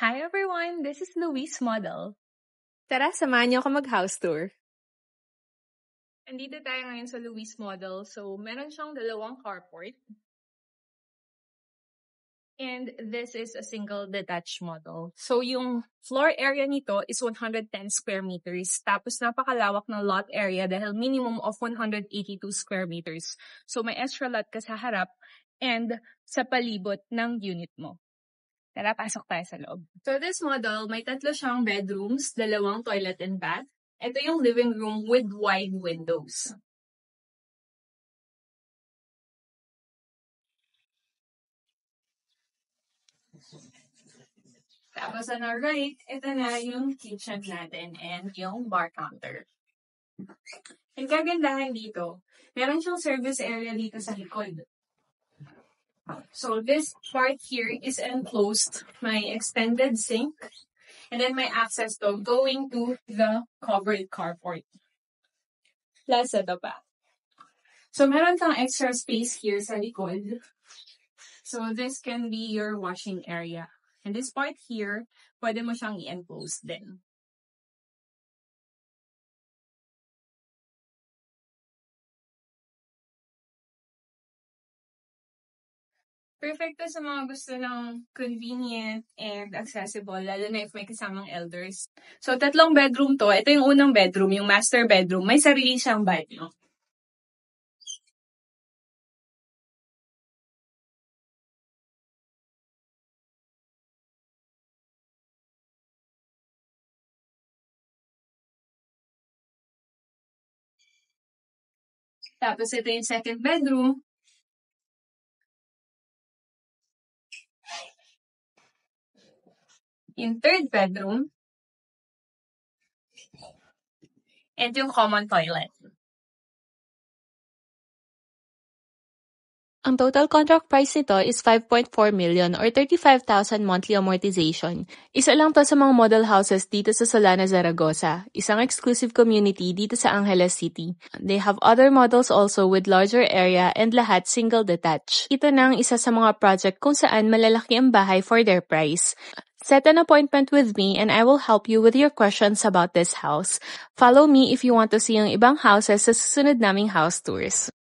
Hi everyone, this is Luis Model. Tara, samahan niyo ako mag-house tour. Andito tayo ngayon sa Luis Model. So, meron siyang dalawang carport. And this is a single detached model. So, yung floor area nito is 110 square meters. Tapos, napakalawak ng lot area dahil minimum of 182 square meters. So, may extra lot ka sa harap and sa palibot ng unit mo. Tara, pasok tayo sa loob. So, this model, may tatlo siyang bedrooms, dalawang toilet and bath. Ito yung living room with wide windows. Tapos on our right, ito na yung kitchen natin and yung bar counter. Ang kagandahan dito, meron siyang service area dito sa likod. So this part here is enclosed. May extended sink. And then may access to going to the covered carport. Plus ito pa. So meron kang extra space here sa likod. So this can be your washing area. And this part here, pwede mo siyang i-enclose din. Perfecto sa mga gusto ng convenient and accessible, lalo na if may kasamang elders. So, tatlong bedroom to. Ito yung unang bedroom, yung master bedroom. May sarili siyang banyo. Tapos ito yung second bedroom. Yung third bedroom. And yung common toilet. Ang total contract price nito is 5.4 million or 35,000 monthly amortization. Isa lang to sa mga model houses dito sa Solana, Zaragoza, isang exclusive community dito sa Angeles City. They have other models also with larger area and lahat single detached. Ito na ang isa sa mga project kung saan malalaki ang bahay for their price. Set an appointment with me and I will help you with your questions about this house. Follow me if you want to see ang ibang houses sa susunod naming house tours.